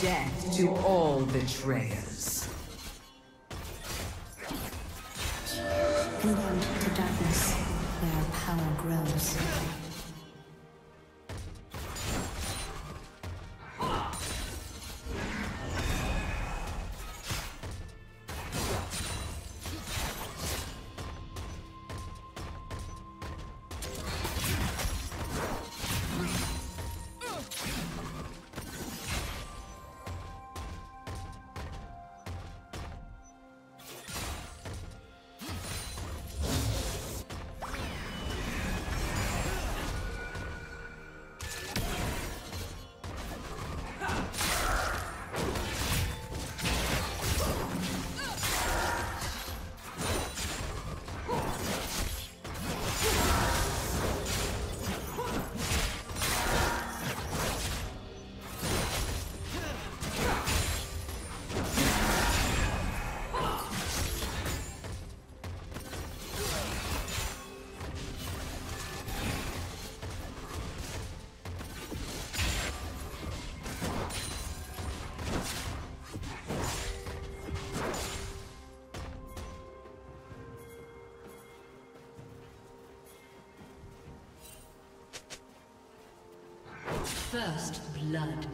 Death to all betrayers. Out to darkness, where our power grows. First blood.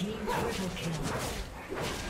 Team triple kill.